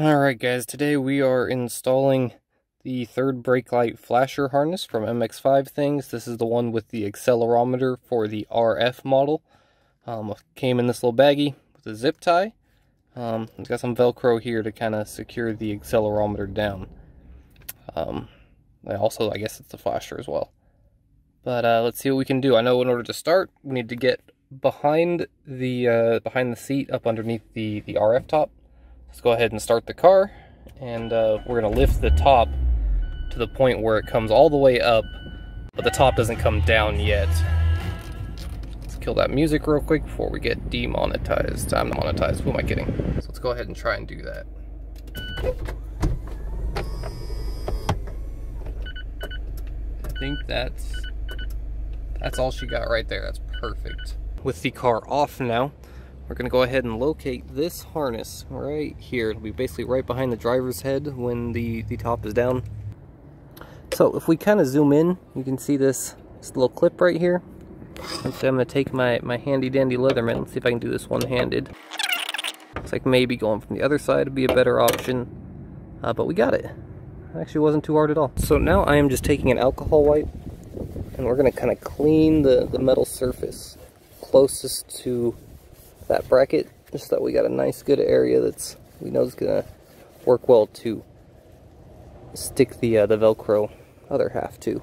Alright guys, today we are installing the third brake light flasher harness from MX5 Things. This is the one with the accelerometer for the RF model. Um, came in this little baggie with a zip tie. Um, it's got some Velcro here to kind of secure the accelerometer down. Um, also, I guess it's the flasher as well. But uh, let's see what we can do. I know in order to start, we need to get behind the uh, behind the seat up underneath the, the RF top Let's go ahead and start the car and uh, we're gonna lift the top to the point where it comes all the way up, but the top doesn't come down yet. Let's kill that music real quick before we get demonetized. I'm monetized, who am I kidding? So let's go ahead and try and do that. I think that's, that's all she got right there, that's perfect. With the car off now, we're gonna go ahead and locate this harness right here. It'll be basically right behind the driver's head when the, the top is down. So if we kind of zoom in, you can see this, this little clip right here. So I'm gonna take my, my handy dandy Leatherman. Let's see if I can do this one-handed. Looks like maybe going from the other side would be a better option. Uh, but we got it. Actually wasn't too hard at all. So now I am just taking an alcohol wipe and we're gonna kind of clean the, the metal surface closest to that bracket just so that we got a nice good area that's we know is gonna work well to stick the uh, the velcro other half to.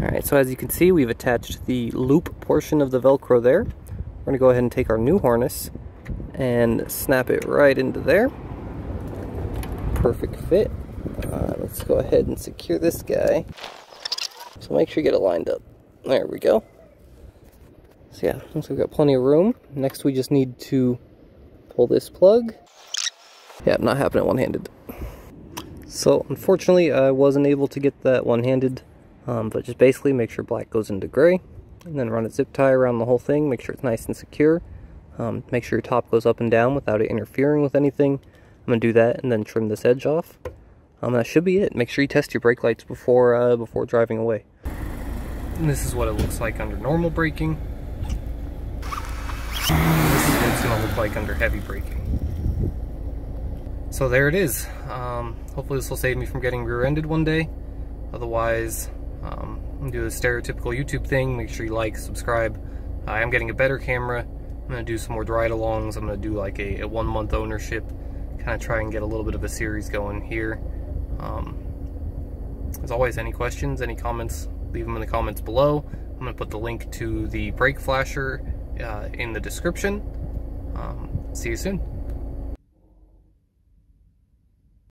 Alright so as you can see we've attached the loop portion of the velcro there. We're gonna go ahead and take our new harness and snap it right into there. Perfect fit. Uh, let's go ahead and secure this guy. So make sure you get it lined up. There we go so yeah, looks like we've got plenty of room. Next we just need to pull this plug. Yeah, not happening one-handed. So unfortunately I wasn't able to get that one-handed, um, but just basically make sure black goes into gray, and then run a zip tie around the whole thing, make sure it's nice and secure. Um, make sure your top goes up and down without it interfering with anything. I'm going to do that and then trim this edge off. Um, that should be it. Make sure you test your brake lights before, uh, before driving away. And this is what it looks like under normal braking. This is what it's going to look like under heavy braking. So there it is. Um, hopefully this will save me from getting rear-ended one day. Otherwise, um, do the stereotypical YouTube thing. Make sure you like, subscribe. I am getting a better camera. I'm going to do some more ride-alongs. I'm going to do like a, a one-month ownership. Kind of try and get a little bit of a series going here. Um, as always, any questions, any comments, leave them in the comments below. I'm going to put the link to the brake flasher uh, in the description. Um, see you soon.